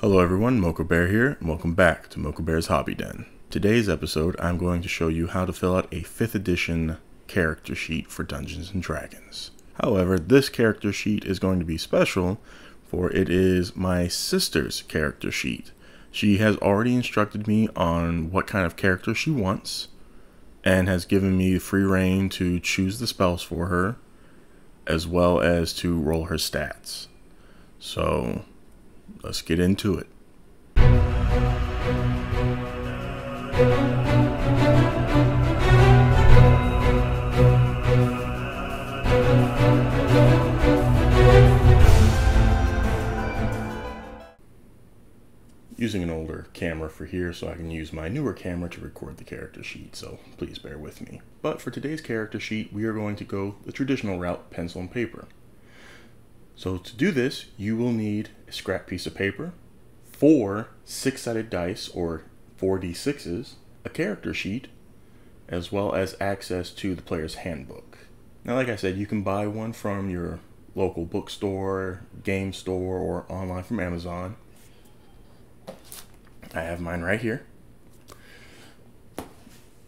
Hello everyone, Mocha Bear here, and welcome back to Mocha Bear's Hobby Den. Today's episode, I'm going to show you how to fill out a 5th edition character sheet for Dungeons & Dragons. However, this character sheet is going to be special, for it is my sister's character sheet. She has already instructed me on what kind of character she wants, and has given me free rein to choose the spells for her, as well as to roll her stats. So, let's get into it. Using an older camera for here so I can use my newer camera to record the character sheet, so please bear with me. But for today's character sheet, we are going to go the traditional route, pencil and paper. So to do this, you will need scrap piece of paper, four six-sided dice or 4d6s, a character sheet, as well as access to the player's handbook. Now, like I said, you can buy one from your local bookstore, game store, or online from Amazon. I have mine right here.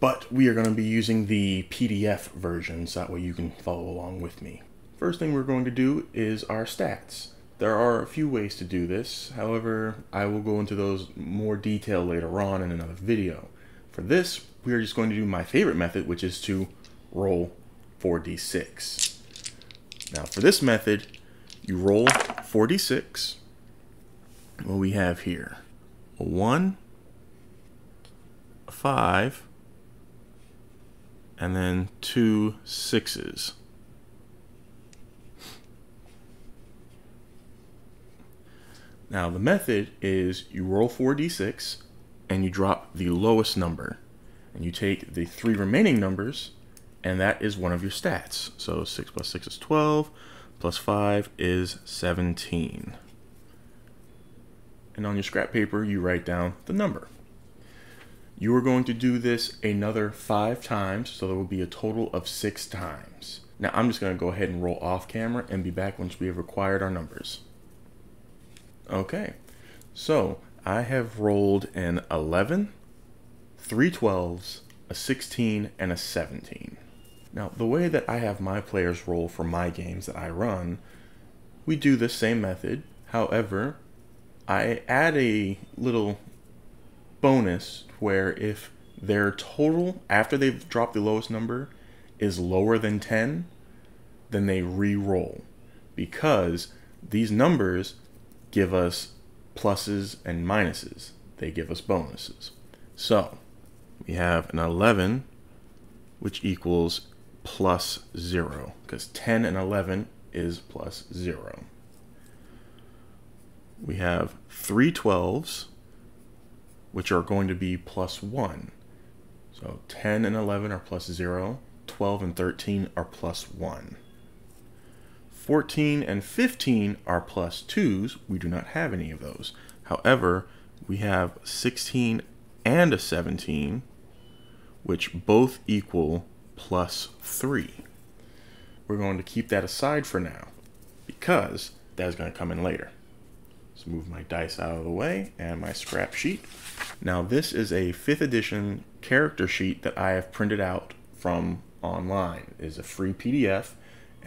But we are going to be using the PDF version so that way you can follow along with me. First thing we're going to do is our stats. There are a few ways to do this, however, I will go into those more detail later on in another video. For this, we are just going to do my favorite method, which is to roll 4d6. Now for this method, you roll 4d6. What we have here, a 1, a 5, and then two sixes. Now the method is you roll 4d6 and you drop the lowest number. And you take the three remaining numbers and that is one of your stats. So 6 plus 6 is 12, plus 5 is 17. And on your scrap paper, you write down the number. You are going to do this another five times, so there will be a total of six times. Now I'm just going to go ahead and roll off camera and be back once we have acquired our numbers. Okay, so I have rolled an 11, three 12s, a 16, and a 17. Now, the way that I have my players roll for my games that I run, we do the same method. However, I add a little bonus where if their total, after they've dropped the lowest number, is lower than 10, then they re-roll. Because these numbers give us pluses and minuses. They give us bonuses. So we have an 11, which equals plus 0, because 10 and 11 is plus 0. We have three 12s, which are going to be plus 1. So 10 and 11 are plus 0, 12 and 13 are plus 1. 14 and 15 are plus 2s. We do not have any of those. However, we have 16 and a 17, which both equal plus 3. We're going to keep that aside for now, because that is going to come in later. Let's move my dice out of the way and my scrap sheet. Now this is a 5th edition character sheet that I have printed out from online. It is a free PDF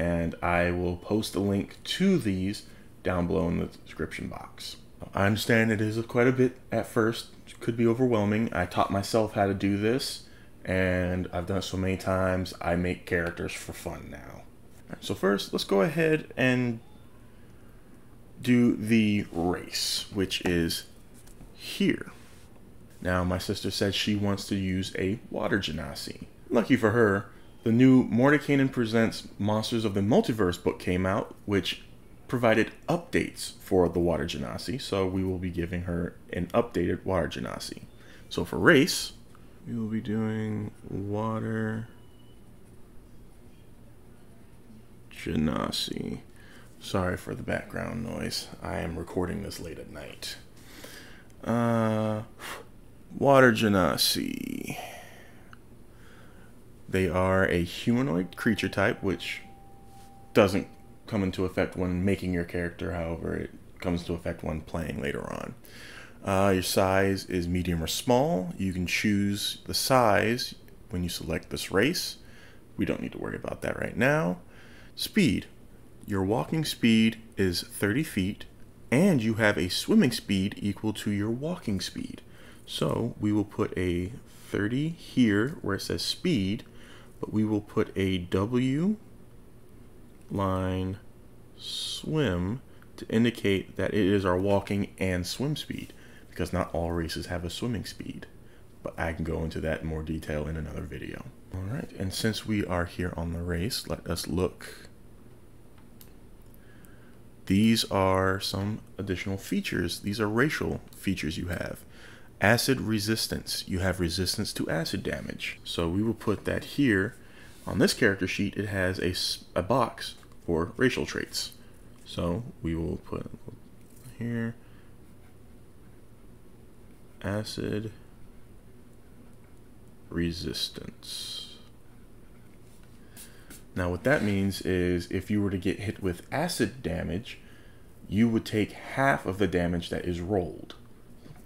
and I will post a link to these down below in the description box. I understand it is quite a bit at first, it could be overwhelming. I taught myself how to do this, and I've done it so many times, I make characters for fun now. So first, let's go ahead and do the race, which is here. Now, my sister said she wants to use a water genasi. Lucky for her, the new Mordenkainen Presents Monsters of the Multiverse book came out, which provided updates for the Water Genasi, so we will be giving her an updated Water Genasi. So for race, we will be doing Water Genasi. Sorry for the background noise. I am recording this late at night. Uh, Water Genasi. They are a humanoid creature type, which doesn't come into effect when making your character. However, it comes to effect when playing later on. Uh, your size is medium or small. You can choose the size when you select this race. We don't need to worry about that right now. Speed. Your walking speed is 30 feet, and you have a swimming speed equal to your walking speed. So we will put a 30 here where it says speed, but we will put a W line swim to indicate that it is our walking and swim speed because not all races have a swimming speed. But I can go into that in more detail in another video. All right, and since we are here on the race, let us look. These are some additional features. These are racial features you have. Acid resistance. You have resistance to acid damage. So we will put that here. On this character sheet, it has a, a box for racial traits. So we will put here acid resistance. Now what that means is if you were to get hit with acid damage, you would take half of the damage that is rolled.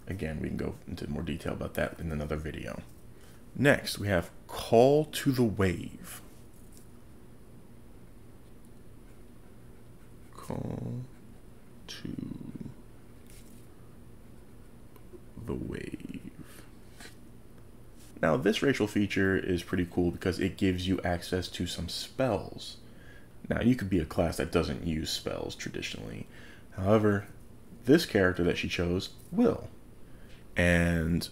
Again, we can go into more detail about that in another video. Next, we have Call to the Wave. Call to the wave. Now this racial feature is pretty cool because it gives you access to some spells. Now you could be a class that doesn't use spells traditionally. However, this character that she chose will. And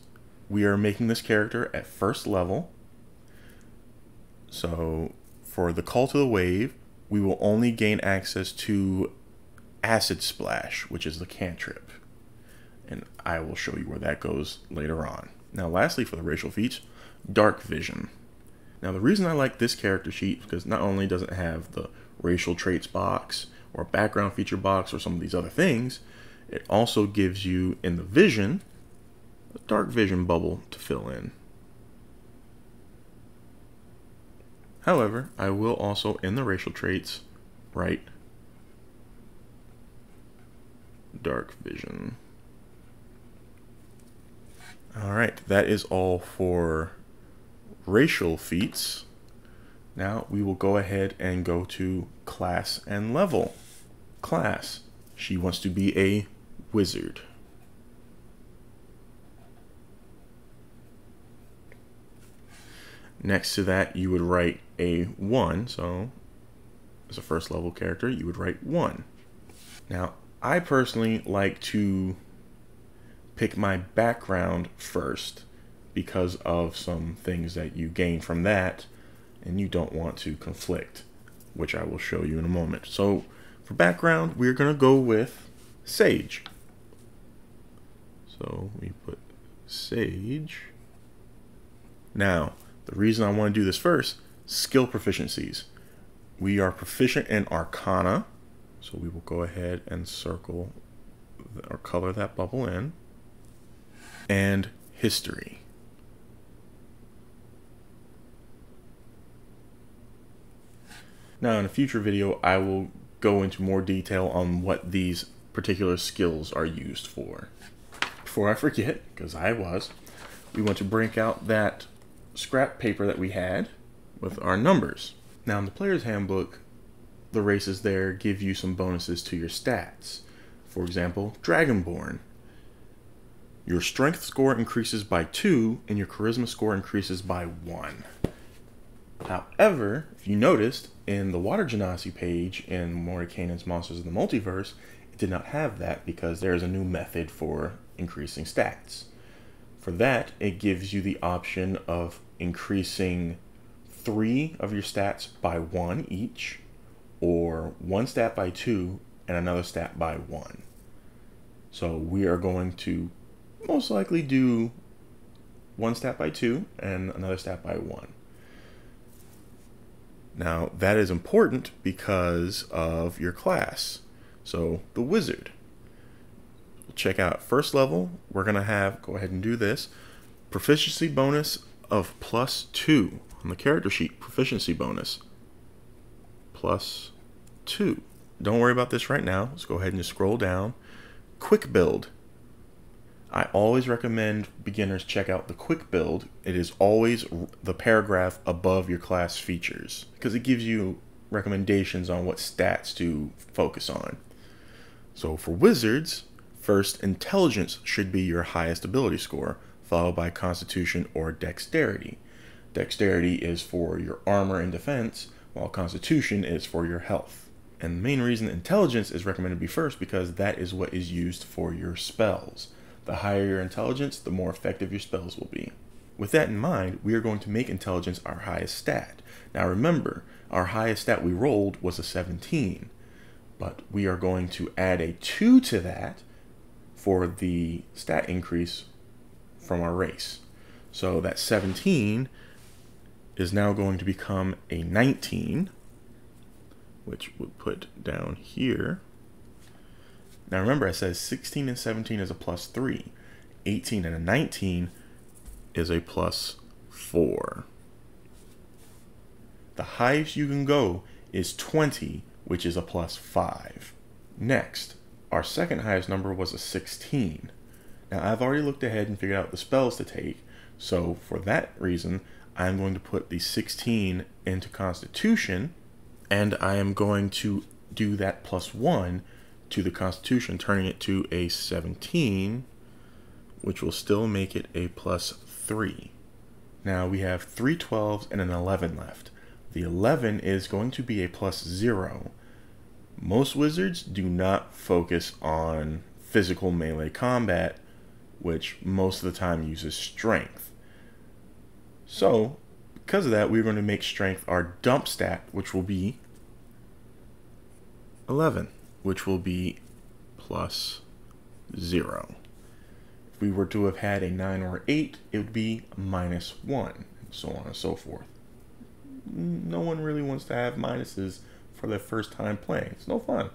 we are making this character at first level. So for the Call to the Wave, we will only gain access to Acid Splash, which is the cantrip and I will show you where that goes later on. Now lastly for the racial feats, Dark Vision. Now the reason I like this character sheet because not only does it have the racial traits box or background feature box or some of these other things, it also gives you in the vision a dark vision bubble to fill in. However, I will also in the racial traits write dark vision. All right, that is all for racial feats. Now we will go ahead and go to class and level. Class, she wants to be a wizard. Next to that, you would write a 1. So, as a first level character, you would write 1. Now, I personally like to pick my background first because of some things that you gain from that and you don't want to conflict, which I will show you in a moment. So for background, we're going to go with Sage. So we put Sage. Now, the reason I want to do this first, skill proficiencies. We are proficient in Arcana, so we will go ahead and circle or color that bubble in and history. Now in a future video I will go into more detail on what these particular skills are used for. Before I forget, because I was, we want to break out that scrap paper that we had with our numbers. Now in the player's handbook, the races there give you some bonuses to your stats. For example, Dragonborn your strength score increases by 2 and your charisma score increases by 1. However, if you noticed in the Water Genasi page in Mordenkainen's Monsters of the Multiverse, it did not have that because there is a new method for increasing stats. For that, it gives you the option of increasing three of your stats by one each, or one stat by two and another stat by one. So we are going to most likely do one stat by two and another stat by one. Now, that is important because of your class. So, the wizard. Check out first level. We're going to have, go ahead and do this, proficiency bonus of plus two on the character sheet. Proficiency bonus plus two. Don't worry about this right now. Let's go ahead and just scroll down. quick build. I always recommend beginners check out the quick build. It is always the paragraph above your class features because it gives you recommendations on what stats to focus on. So for wizards, first intelligence should be your highest ability score, followed by constitution or dexterity. Dexterity is for your armor and defense, while constitution is for your health. And the main reason intelligence is recommended to be first because that is what is used for your spells. The higher your intelligence, the more effective your spells will be. With that in mind, we are going to make intelligence our highest stat. Now remember, our highest stat we rolled was a 17, but we are going to add a 2 to that for the stat increase from our race. So that 17 is now going to become a 19, which we'll put down here. Now remember, I said 16 and 17 is a plus 3. 18 and a 19 is a plus 4. The highest you can go is 20, which is a plus 5. Next, our second highest number was a 16. Now I've already looked ahead and figured out the spells to take, so for that reason, I'm going to put the 16 into Constitution, and I am going to do that plus 1 to the Constitution, turning it to a 17, which will still make it a plus 3. Now we have three 12s and an 11 left. The 11 is going to be a plus 0. Most wizards do not focus on physical melee combat, which most of the time uses strength. So, because of that, we're going to make strength our dump stat, which will be 11 which will be plus 0. If we were to have had a 9 or 8, it would be minus 1, and so on and so forth. No one really wants to have minuses for their first time playing. It's no fun.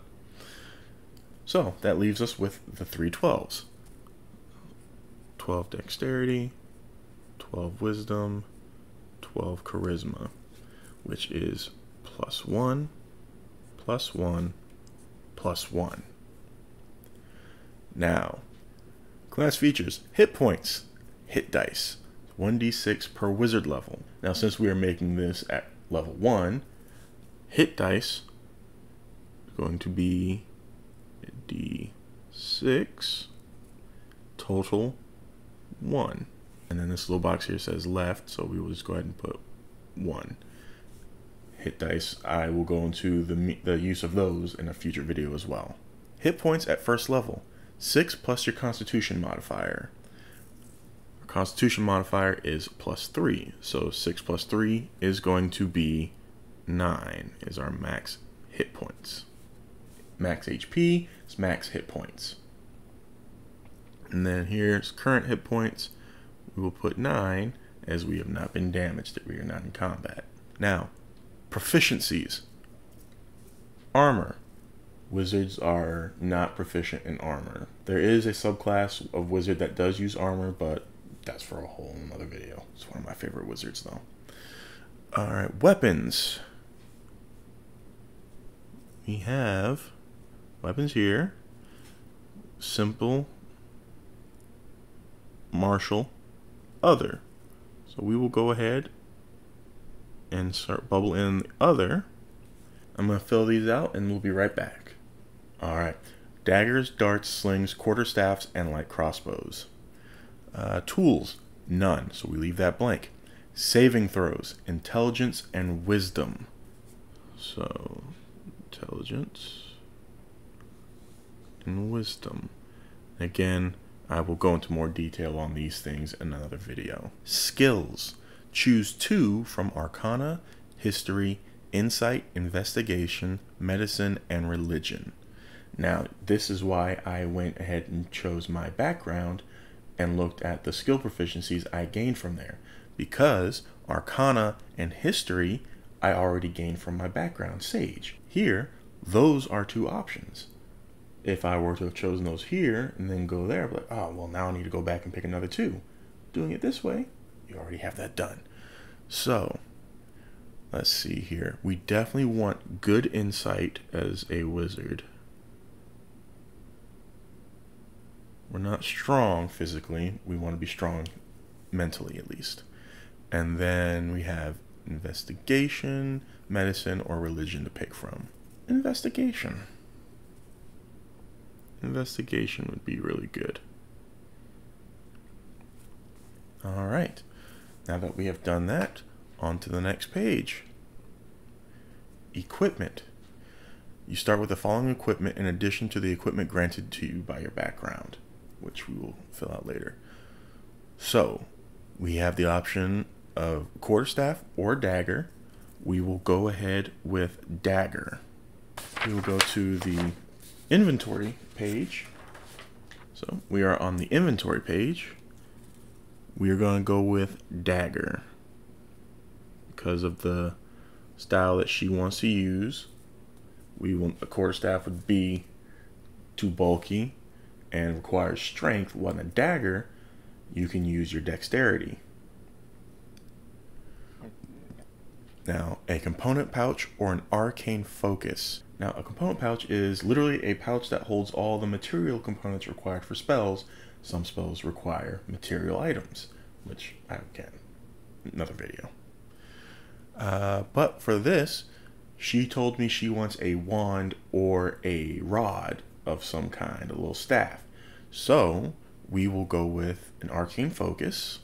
So that leaves us with the three 12s. 12 dexterity, 12 wisdom, 12 charisma, which is plus 1, plus 1, plus 1. Now, class features hit points, hit dice, 1d6 per wizard level. Now, since we are making this at level 1, hit dice is going to be d6 total 1. And then this little box here says left, so we will just go ahead and put 1 hit dice, I will go into the, the use of those in a future video as well. Hit points at first level, 6 plus your constitution modifier. Constitution modifier is plus 3, so 6 plus 3 is going to be 9 is our max hit points. Max HP is max hit points. And then here's current hit points. We will put 9 as we have not been damaged, that we are not in combat. Now, Proficiencies. Armor. Wizards are not proficient in armor. There is a subclass of wizard that does use armor, but that's for a whole another video. It's one of my favorite wizards, though. Alright, weapons. We have weapons here. Simple, martial, other. So we will go ahead and start bubble in the other. I'm going to fill these out and we'll be right back. Alright, daggers, darts, slings, quarterstaffs, and light crossbows. Uh, tools, none, so we leave that blank. Saving throws, intelligence, and wisdom. So, intelligence and wisdom. Again, I will go into more detail on these things in another video. Skills. Choose two from Arcana, History, Insight, Investigation, Medicine, and Religion. Now, this is why I went ahead and chose my background and looked at the skill proficiencies I gained from there. Because Arcana and History I already gained from my background, Sage. Here, those are two options. If I were to have chosen those here and then go there, I'd be like, oh, well, now I need to go back and pick another two. Doing it this way, you already have that done. So, let's see here. We definitely want good insight as a wizard. We're not strong physically. We want to be strong mentally, at least. And then we have investigation, medicine, or religion to pick from. Investigation. Investigation would be really good. All right. Now that we have done that, on to the next page. Equipment. You start with the following equipment in addition to the equipment granted to you by your background, which we will fill out later. So, we have the option of quarterstaff or dagger. We will go ahead with dagger. We will go to the inventory page. So, we are on the inventory page. We are going to go with dagger because of the style that she wants to use we want a quarterstaff would be too bulky and requires strength, while a dagger, you can use your dexterity. Now, a component pouch or an arcane focus. Now, a component pouch is literally a pouch that holds all the material components required for spells. Some spells require material items, which I get another video. Uh, but for this, she told me she wants a wand or a rod of some kind, a little staff. So we will go with an arcane focus.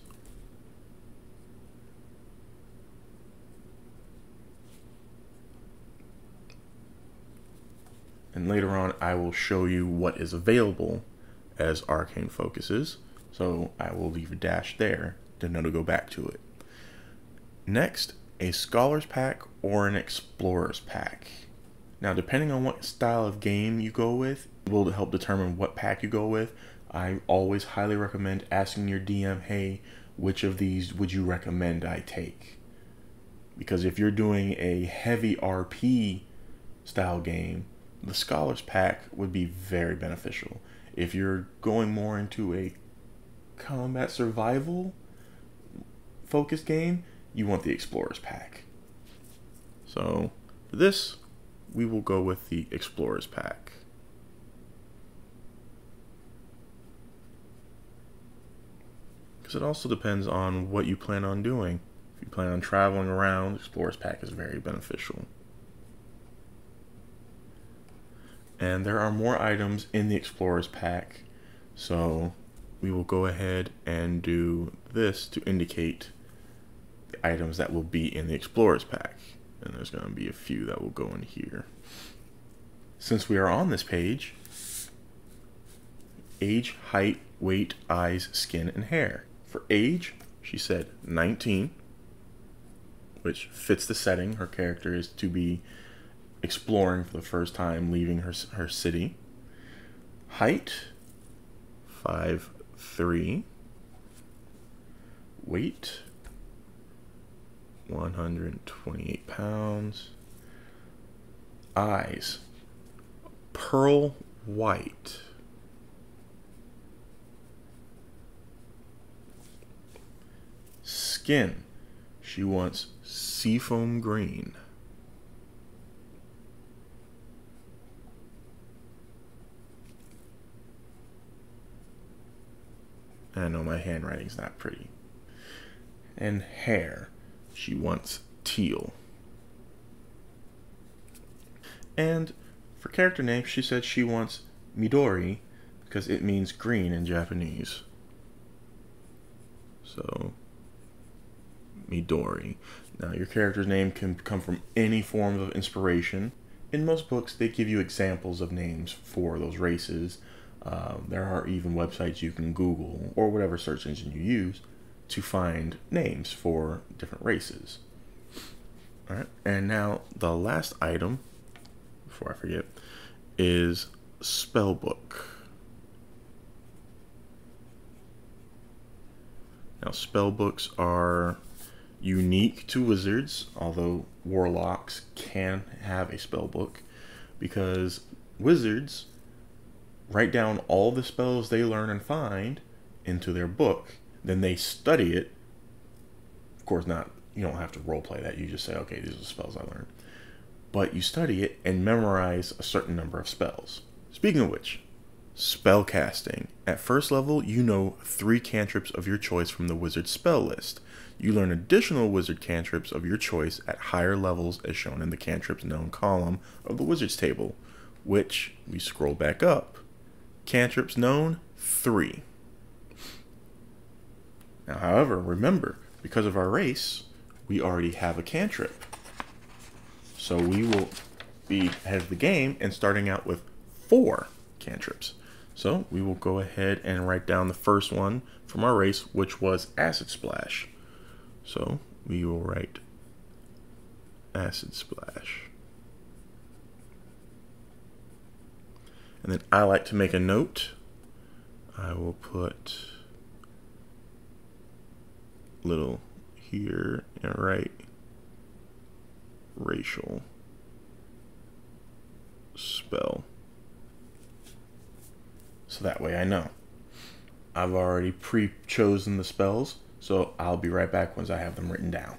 And later on, I will show you what is available as arcane focuses. So I will leave a dash there to know to go back to it. Next, a Scholar's Pack or an Explorer's Pack. Now, depending on what style of game you go with, will help determine what pack you go with. I always highly recommend asking your DM, hey, which of these would you recommend I take? Because if you're doing a heavy RP style game, the Scholar's Pack would be very beneficial. If you're going more into a combat survival focused game, you want the Explorer's Pack. So for this, we will go with the Explorer's Pack. Because it also depends on what you plan on doing. If you plan on traveling around, Explorer's Pack is very beneficial. And there are more items in the Explorer's Pack, so we will go ahead and do this to indicate the items that will be in the Explorer's Pack. And there's going to be a few that will go in here. Since we are on this page, age, height, weight, eyes, skin, and hair. For age, she said 19, which fits the setting. Her character is to be exploring for the first time, leaving her, her city. Height, five three. Weight, 128 pounds. Eyes, pearl white. Skin, she wants seafoam green. I know my handwriting's not pretty. And hair. She wants teal. And for character name, she said she wants Midori because it means green in Japanese. So, Midori. Now, your character's name can come from any form of inspiration. In most books, they give you examples of names for those races. Um, there are even websites you can Google or whatever search engine you use to find names for different races. All right, and now the last item, before I forget, is spellbook. Now, spellbooks are unique to wizards, although warlocks can have a spellbook, because wizards write down all the spells they learn and find into their book then they study it. Of course, not you don't have to role play that. You just say, okay, these are the spells I learned. But you study it and memorize a certain number of spells. Speaking of which, Spellcasting. At first level, you know three cantrips of your choice from the wizard spell list. You learn additional wizard cantrips of your choice at higher levels as shown in the cantrips known column of the wizard's table, which we scroll back up. Cantrips known, 3. Now, however, remember, because of our race, we already have a cantrip. So we will be ahead of the game and starting out with 4 cantrips. So we will go ahead and write down the first one from our race, which was Acid Splash. So we will write Acid Splash. And then I like to make a note. I will put little here and write racial spell. So that way I know. I've already pre-chosen the spells, so I'll be right back once I have them written down.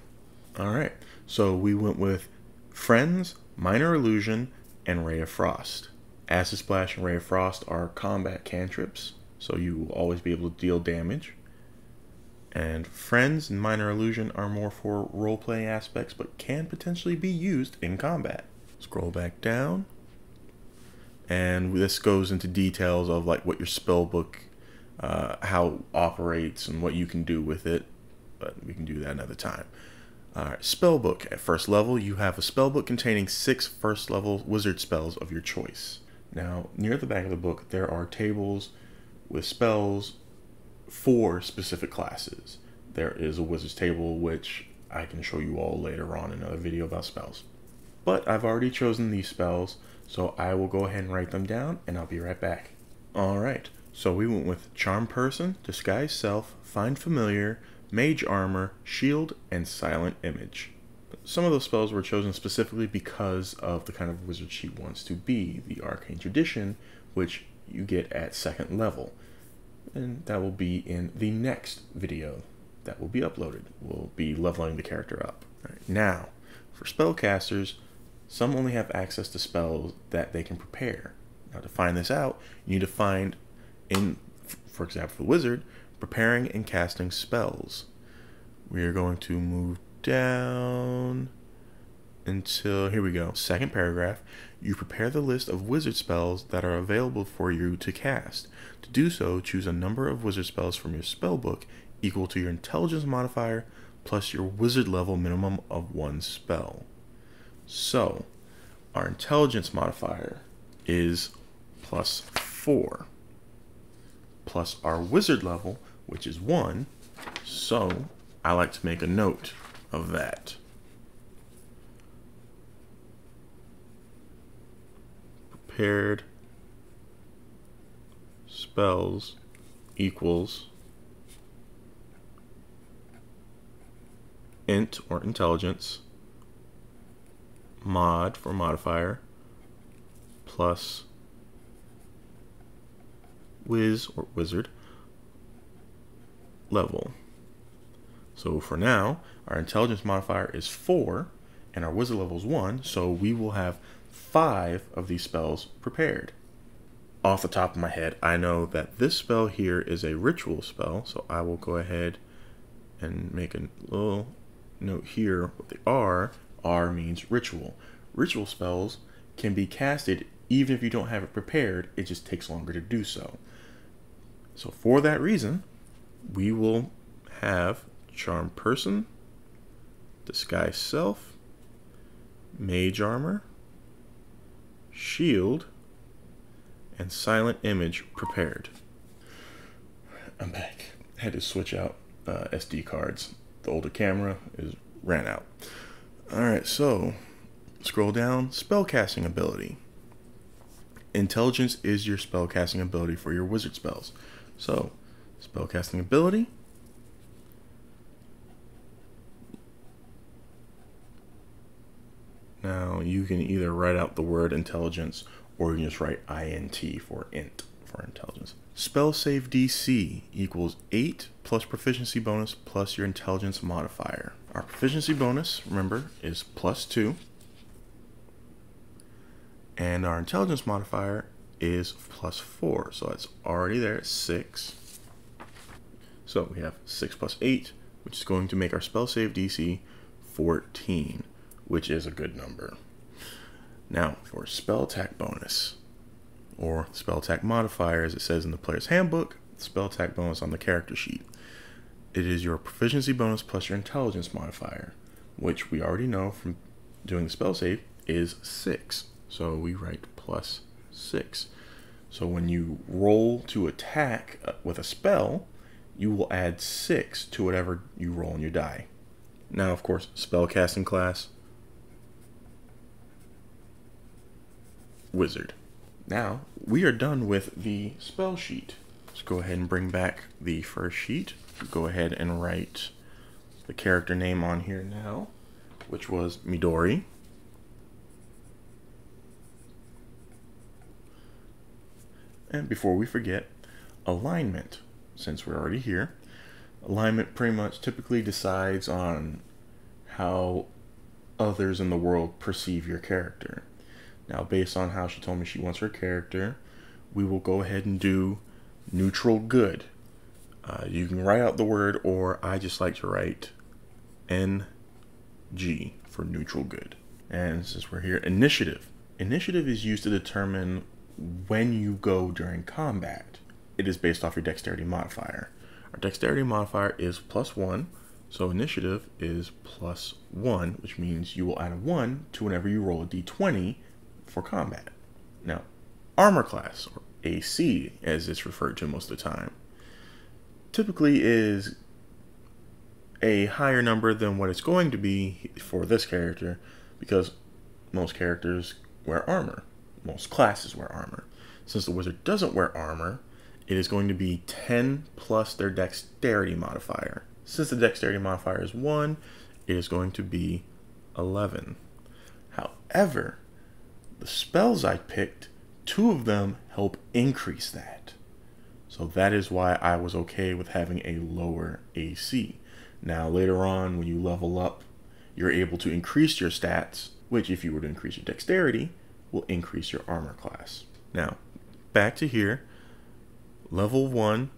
All right, so we went with Friends, Minor Illusion, and Ray of Frost. Acid Splash and Ray of Frost are combat cantrips, so you will always be able to deal damage. And Friends and Minor Illusion are more for role-playing aspects, but can potentially be used in combat. Scroll back down. And this goes into details of like what your spell book, uh, how it operates and what you can do with it. But we can do that another time. Alright, spellbook. At first level, you have a spellbook containing six first level wizard spells of your choice. Now, near the back of the book, there are tables with spells for specific classes. There is a wizard's table, which I can show you all later on in another video about spells. But I've already chosen these spells, so I will go ahead and write them down, and I'll be right back. Alright, so we went with Charm Person, Disguise Self, Find Familiar, Mage Armor, Shield, and Silent Image. Some of those spells were chosen specifically because of the kind of wizard she wants to be, the Arcane Tradition, which you get at second level. And that will be in the next video that will be uploaded. We'll be leveling the character up. Right, now, for spellcasters, some only have access to spells that they can prepare. Now, to find this out, you need to find, in, for example, the wizard, preparing and casting spells. We are going to move down until here we go. Second paragraph. You prepare the list of wizard spells that are available for you to cast. To do so, choose a number of wizard spells from your spell book equal to your intelligence modifier plus your wizard level minimum of one spell. So, our intelligence modifier is plus 4 plus our wizard level, which is 1. So, I like to make a note of that. Prepared spells equals int or intelligence mod for modifier plus wiz or wizard level. So for now, our intelligence modifier is 4 and our wizard level is 1, so we will have 5 of these spells prepared. Off the top of my head, I know that this spell here is a ritual spell, so I will go ahead and make a little note here with the R. R means ritual. Ritual spells can be casted even if you don't have it prepared, it just takes longer to do so. So for that reason, we will have Charm Person, Disguise Self, Mage Armor, Shield, and Silent Image prepared. I'm back. Had to switch out uh, SD cards. The older camera is ran out. Alright, so scroll down, spellcasting ability. Intelligence is your spellcasting ability for your wizard spells. So, spellcasting ability, You can either write out the word intelligence or you can just write int for int for intelligence. Spell save DC equals 8 plus proficiency bonus plus your intelligence modifier. Our proficiency bonus, remember, is plus 2. And our intelligence modifier is plus 4. So it's already there at 6. So we have 6 plus 8, which is going to make our spell save DC 14, which is a good number. For spell attack bonus, or spell attack modifier, as it says in the player's handbook, spell attack bonus on the character sheet. It is your proficiency bonus plus your intelligence modifier, which we already know from doing the spell save is 6. So we write plus 6. So when you roll to attack uh, with a spell, you will add 6 to whatever you roll on your die. Now, of course, spellcasting class, wizard. Now, we are done with the spell sheet. Let's go ahead and bring back the first sheet. Go ahead and write the character name on here now, which was Midori. And before we forget, alignment, since we're already here. Alignment pretty much typically decides on how others in the world perceive your character. Now, based on how she told me she wants her character, we will go ahead and do neutral good. Uh, you can write out the word, or I just like to write NG for neutral good. And since we're here, initiative. Initiative is used to determine when you go during combat. It is based off your dexterity modifier. Our dexterity modifier is plus one, so initiative is plus one, which means you will add a one to whenever you roll a d20 for combat. Now, armor class, or AC as it's referred to most of the time, typically is a higher number than what it's going to be for this character because most characters wear armor. Most classes wear armor. Since the wizard doesn't wear armor, it is going to be 10 plus their dexterity modifier. Since the dexterity modifier is 1, it is going to be 11. However, the spells I picked, two of them help increase that. So that is why I was okay with having a lower AC. Now, later on, when you level up, you're able to increase your stats, which, if you were to increase your dexterity, will increase your armor class. Now, back to here. Level 1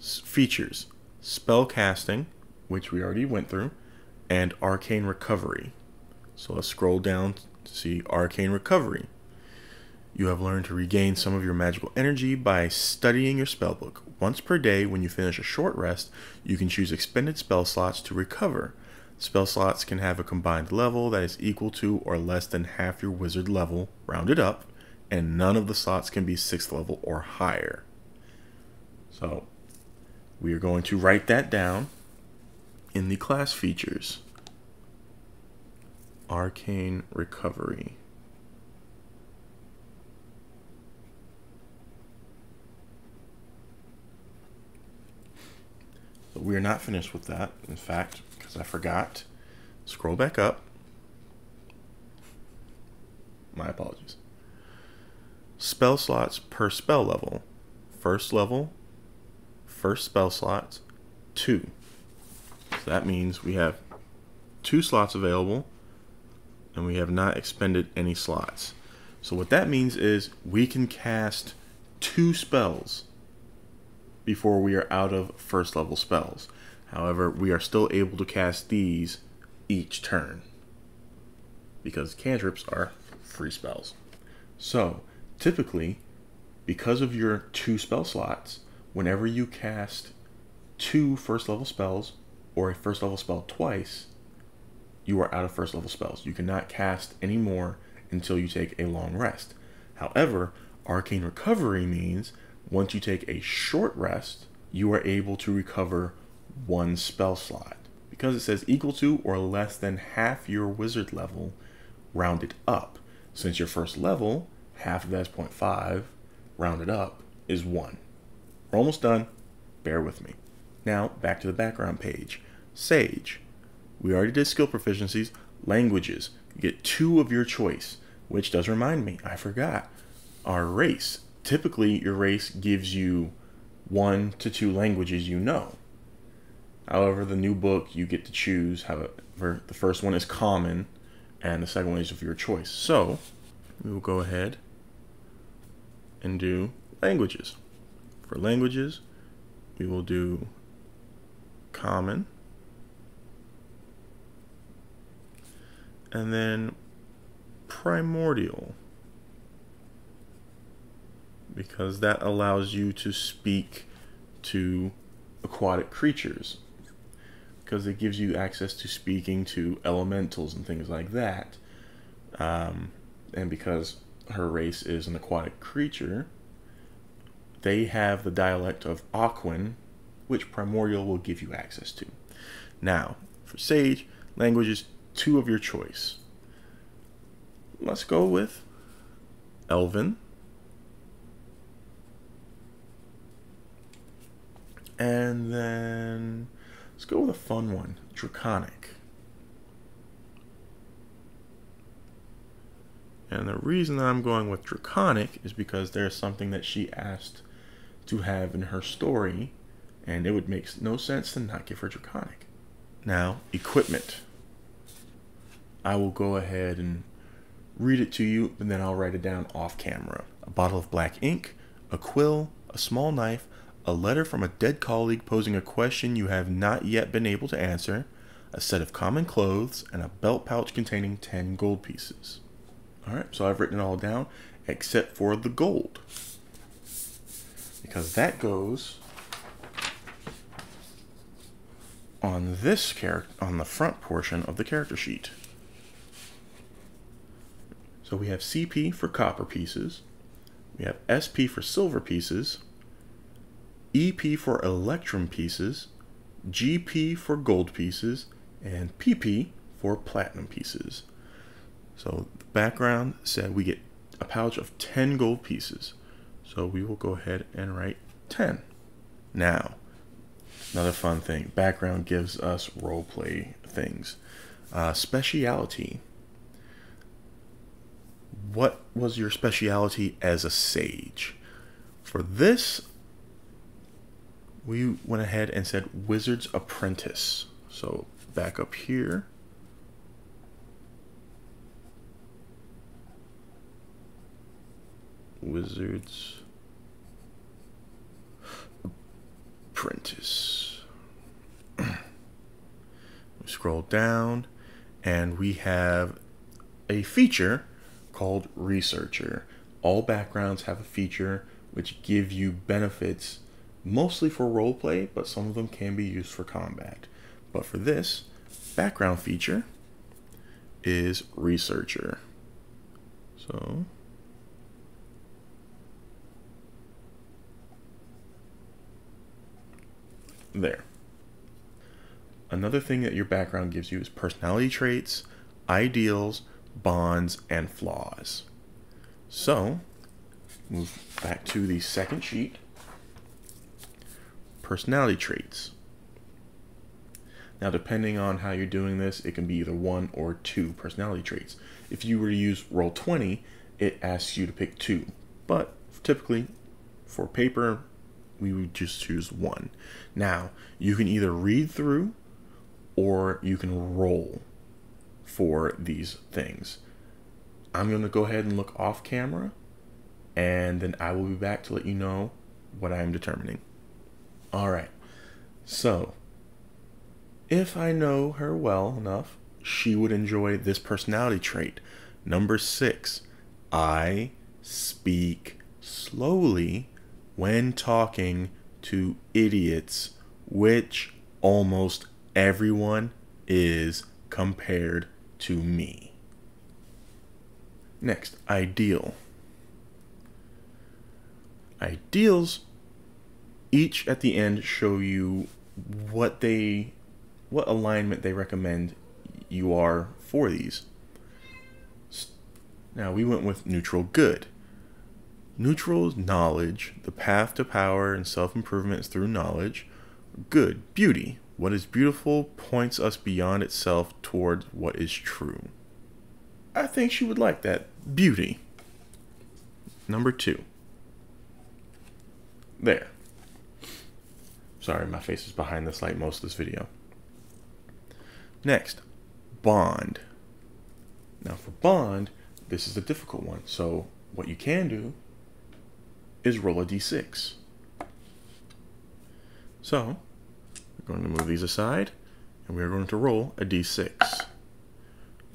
features spell casting, which we already went through, and arcane recovery. So let's scroll down see arcane recovery. You have learned to regain some of your magical energy by studying your spellbook. Once per day, when you finish a short rest, you can choose expended spell slots to recover. Spell slots can have a combined level that is equal to or less than half your wizard level, rounded up, and none of the slots can be 6th level or higher. So, we are going to write that down in the class features. Arcane Recovery. But we are not finished with that. In fact, because I forgot, scroll back up. My apologies. Spell slots per spell level. First level, first spell slots, two. So that means we have two slots available and we have not expended any slots. So what that means is we can cast two spells before we are out of first level spells. However, we are still able to cast these each turn because cantrips are free spells. So, typically, because of your two spell slots, whenever you cast two first level spells or a first level spell twice, you are out of first level spells. You cannot cast any more until you take a long rest. However, arcane recovery means once you take a short rest, you are able to recover one spell slot. Because it says equal to or less than half your wizard level, rounded up. Since your first level, half of that's 0.5, rounded up, is 1. We're almost done. Bear with me. Now, back to the background page. Sage. We already did skill proficiencies. Languages. You get two of your choice, which does remind me, I forgot. Our race typically your race gives you one to two languages you know. However, the new book you get to choose. However, the first one is common, and the second one is of your choice. So we will go ahead and do languages. For languages, we will do common. And then primordial. Because that allows you to speak to aquatic creatures. Because it gives you access to speaking to elementals and things like that. Um, and because her race is an aquatic creature, they have the dialect of Aquan, which Primordial will give you access to. Now, for Sage, languages two of your choice. Let's go with Elven. And then let's go with a fun one, Draconic. And the reason I'm going with Draconic is because there's something that she asked to have in her story, and it would make no sense to not give her Draconic. Now, equipment. I will go ahead and read it to you, and then I'll write it down off camera. A bottle of black ink, a quill, a small knife, a letter from a dead colleague posing a question you have not yet been able to answer, a set of common clothes, and a belt pouch containing 10 gold pieces. All right, so I've written it all down except for the gold. Because that goes on this character on the front portion of the character sheet. So we have CP for copper pieces, we have SP for silver pieces, EP for electrum pieces, GP for gold pieces, and PP for platinum pieces. So the background said we get a pouch of 10 gold pieces. So we will go ahead and write 10. Now, another fun thing. Background gives us roleplay things. Uh, speciality. What was your speciality as a sage? For this, we went ahead and said Wizard's Apprentice. So back up here. Wizards Apprentice. scroll down and we have a feature called Researcher. All backgrounds have a feature which give you benefits mostly for roleplay, but some of them can be used for combat. But for this, background feature is Researcher. So there. Another thing that your background gives you is personality traits, ideals, bonds, and flaws. So, move back to the second sheet. Personality traits. Now, depending on how you're doing this, it can be either one or two personality traits. If you were to use Roll20, it asks you to pick two. But typically, for paper, we would just choose one. Now, you can either read through or you can roll for these things. I'm going to go ahead and look off camera and then I will be back to let you know what I am determining. All right. So, if I know her well enough, she would enjoy this personality trait. Number six, I speak slowly when talking to idiots, which almost everyone is compared to me. Next, ideal. Ideals each at the end show you what they what alignment they recommend you are for these. Now we went with neutral good. Neutral is knowledge. The path to power and self improvement is through knowledge. Good. Beauty. What is beautiful points us beyond itself towards what is true. I think she would like that. Beauty. Number two. There. Sorry, my face is behind this light most of this video. Next, bond. Now for bond, this is a difficult one. So what you can do is roll a d6. So, we're going to move these aside, and we're going to roll a d6.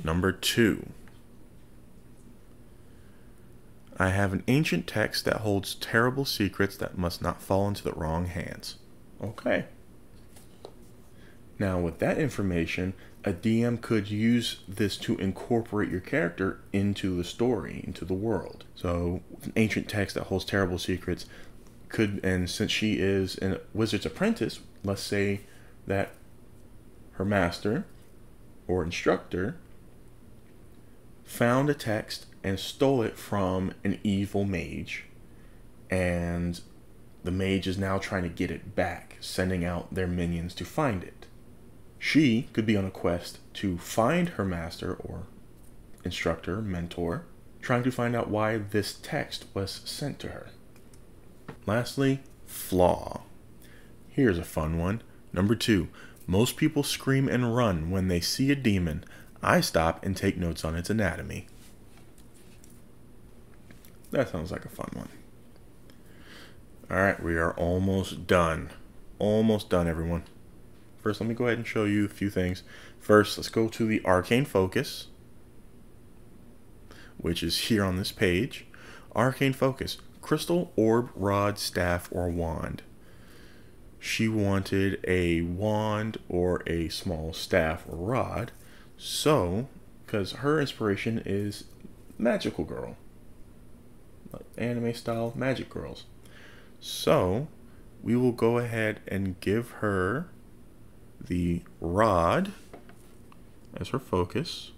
Number two. I have an ancient text that holds terrible secrets that must not fall into the wrong hands. Okay. Now, with that information, a DM could use this to incorporate your character into the story, into the world. So, an ancient text that holds terrible secrets could, and since she is a wizard's apprentice, let's say that her master or instructor found a text and stole it from an evil mage, and the mage is now trying to get it back, sending out their minions to find it. She could be on a quest to find her master or instructor, mentor, trying to find out why this text was sent to her. Lastly, flaw. Here's a fun one. Number two, most people scream and run when they see a demon. I stop and take notes on its anatomy. That sounds like a fun one. Alright, we are almost done. Almost done, everyone. First, let me go ahead and show you a few things. First, let's go to the Arcane Focus, which is here on this page. Arcane Focus, crystal, orb, rod, staff, or wand. She wanted a wand or a small staff rod. So, because her inspiration is magical girl, anime style magic girls. So, we will go ahead and give her the rod as her focus.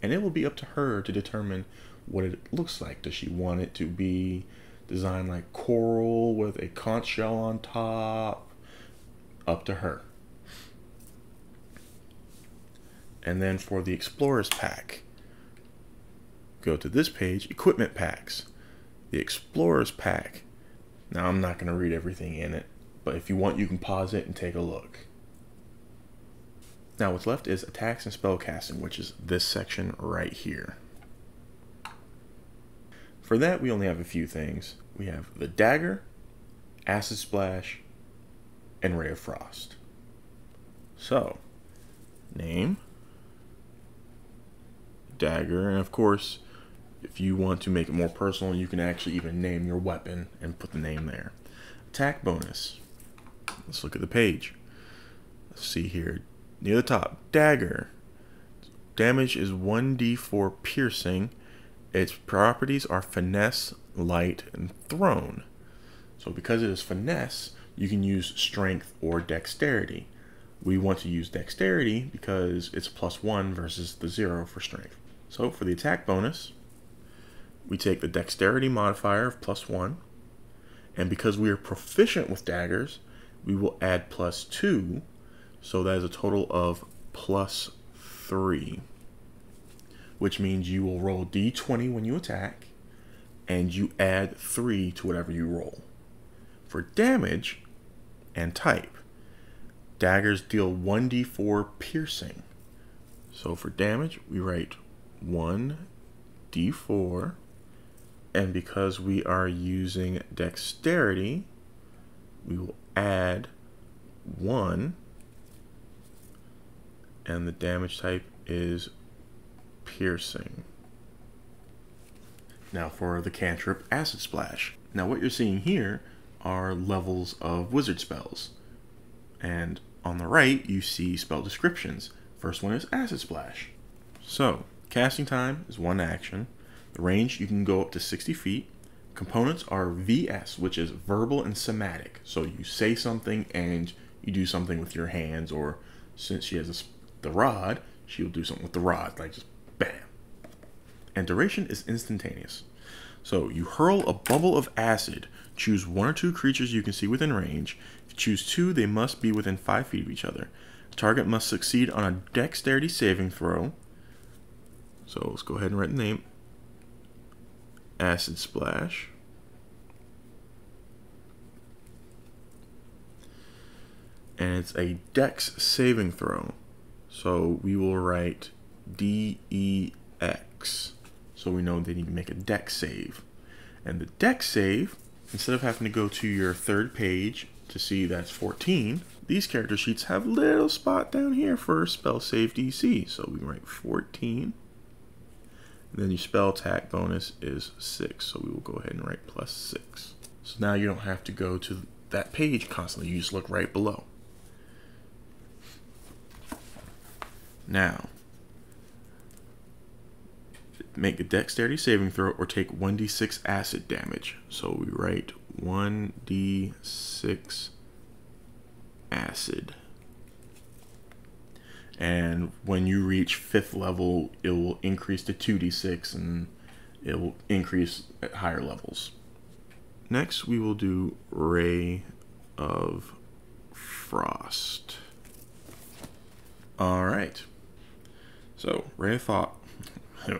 And it will be up to her to determine what it looks like. Does she want it to be designed like coral with a conch shell on top? Up to her. And then for the Explorers pack, go to this page, Equipment Packs. The Explorers pack. Now I'm not going to read everything in it but if you want, you can pause it and take a look. Now what's left is attacks and spell casting, which is this section right here. For that, we only have a few things. We have the dagger, acid splash, and ray of frost. So, name, dagger, and of course, if you want to make it more personal, you can actually even name your weapon and put the name there. Attack bonus. Let's look at the page. Let's see here. Near the top, dagger. Damage is 1d4 piercing. Its properties are finesse, light, and thrown. So because it is finesse, you can use strength or dexterity. We want to use dexterity because it's plus one versus the zero for strength. So for the attack bonus, we take the dexterity modifier of plus one. And because we are proficient with daggers, we will add plus 2. So that is a total of plus 3. Which means you will roll d20 when you attack. And you add 3 to whatever you roll. For damage and type, daggers deal 1d4 piercing. So for damage, we write 1d4. And because we are using dexterity, we will add 1 and the damage type is piercing. Now for the cantrip Acid Splash. Now what you're seeing here are levels of wizard spells. And on the right you see spell descriptions. First one is Acid Splash. So, casting time is one action. The range you can go up to 60 feet. Components are VS, which is verbal and somatic. So you say something and you do something with your hands, or since she has a, the rod, she'll do something with the rod, like just bam. And duration is instantaneous. So you hurl a bubble of acid. Choose one or two creatures you can see within range. If you choose two, they must be within five feet of each other. The target must succeed on a dexterity saving throw. So let's go ahead and write the name. Acid Splash. And it's a dex saving throw. So we will write D E X. So we know they need to make a dex save. And the dex save, instead of having to go to your third page to see that's 14, these character sheets have a little spot down here for spell save DC. So we write 14. And then your spell attack bonus is 6. So we will go ahead and write plus 6. So now you don't have to go to that page constantly. You just look right below. Now, make a dexterity saving throw or take 1d6 acid damage. So we write 1d6 acid. And when you reach fifth level, it will increase to 2d6 and it will increase at higher levels. Next, we will do Ray of Frost. All right. So, Ray of Thought,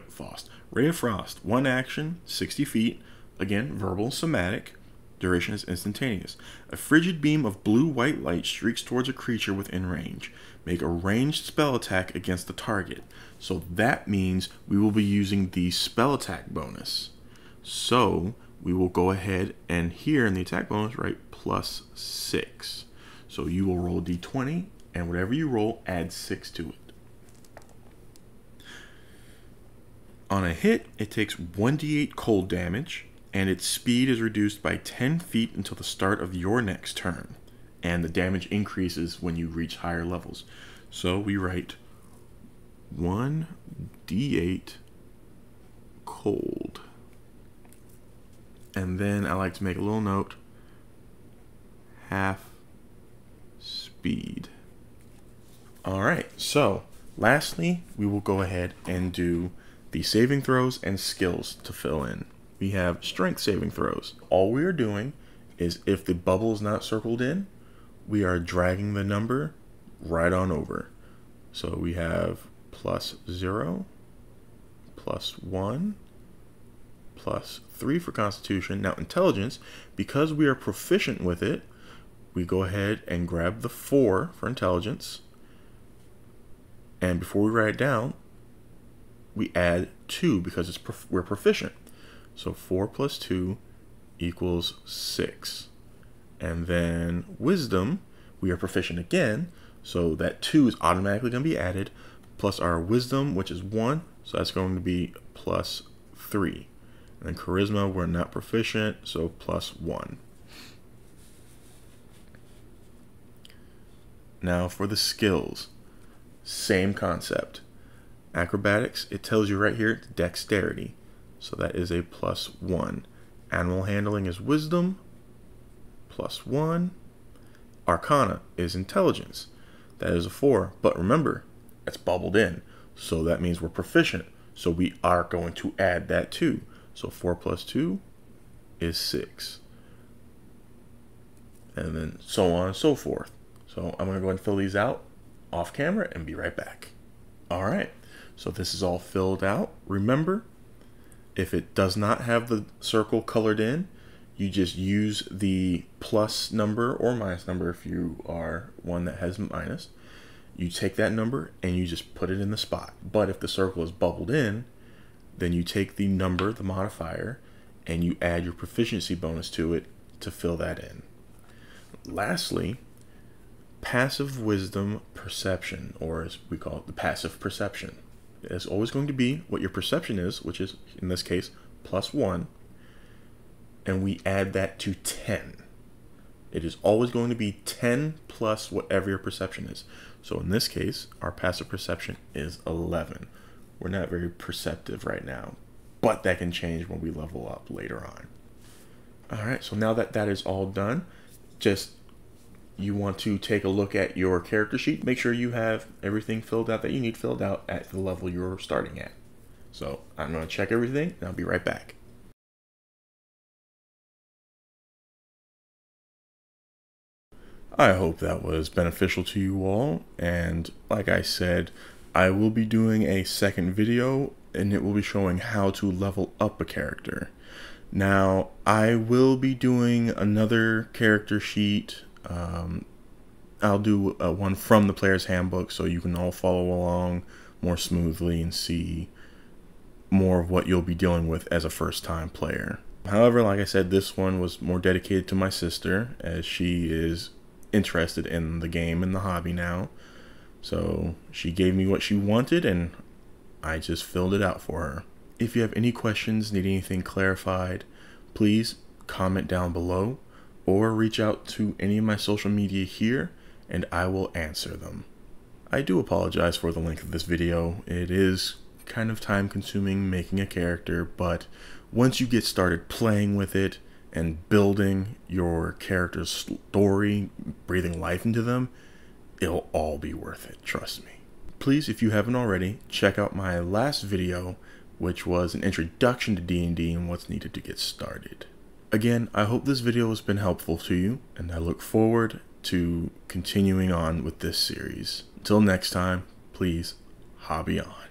Frost. Ray of Frost, one action, 60 feet. Again, verbal, somatic. Duration is instantaneous. A frigid beam of blue white light streaks towards a creature within range. Make a ranged spell attack against the target. So that means we will be using the spell attack bonus. So we will go ahead and here in the attack bonus write plus 6. So you will roll d20 and whatever you roll, add 6 to it. On a hit, it takes 1d8 cold damage, and its speed is reduced by 10 feet until the start of your next turn. And the damage increases when you reach higher levels. So we write 1d8 cold. And then I like to make a little note half speed. All right, so lastly, we will go ahead and do the saving throws and skills to fill in. We have strength saving throws. All we are doing is if the bubble is not circled in, we are dragging the number right on over. So we have plus 0, plus 1, plus 3 for constitution. Now intelligence, because we are proficient with it, we go ahead and grab the 4 for intelligence. And before we write it down, we add 2 because it's prof we're proficient. So 4 plus 2 equals 6. And then wisdom, we are proficient again, so that 2 is automatically going to be added, plus our wisdom, which is 1, so that's going to be plus 3. And then charisma, we're not proficient, so plus 1. Now for the skills, same concept. Acrobatics, it tells you right here, dexterity. So that is a plus one. Animal handling is wisdom, plus one. Arcana is intelligence. That is a four. But remember, it's bubbled in. So that means we're proficient. So we are going to add that too. So four plus two is six. And then so on and so forth. So I'm going to go ahead and fill these out off camera and be right back. All right. So this is all filled out. Remember, if it does not have the circle colored in, you just use the plus number or minus number if you are one that has minus. You take that number and you just put it in the spot. But if the circle is bubbled in, then you take the number, the modifier, and you add your proficiency bonus to it to fill that in. Lastly, passive wisdom perception, or as we call it, the passive perception is always going to be what your perception is, which is in this case plus one, and we add that to 10. It is always going to be 10 plus whatever your perception is. So in this case, our passive perception is 11. We're not very perceptive right now, but that can change when we level up later on. All right, so now that that is all done, just you want to take a look at your character sheet, make sure you have everything filled out that you need filled out at the level you're starting at. So I'm going to check everything and I'll be right back. I hope that was beneficial to you all. And like I said, I will be doing a second video and it will be showing how to level up a character. Now, I will be doing another character sheet um, I'll do uh, one from the player's handbook so you can all follow along more smoothly and see more of what you'll be dealing with as a first time player. However, like I said, this one was more dedicated to my sister as she is interested in the game and the hobby now. So she gave me what she wanted and I just filled it out for her. If you have any questions, need anything clarified, please comment down below or reach out to any of my social media here and I will answer them. I do apologize for the length of this video. It is kind of time consuming making a character, but once you get started playing with it and building your character's story, breathing life into them, it'll all be worth it, trust me. Please, if you haven't already, check out my last video, which was an introduction to D&D and what's needed to get started. Again, I hope this video has been helpful to you, and I look forward to continuing on with this series. Until next time, please, hobby on.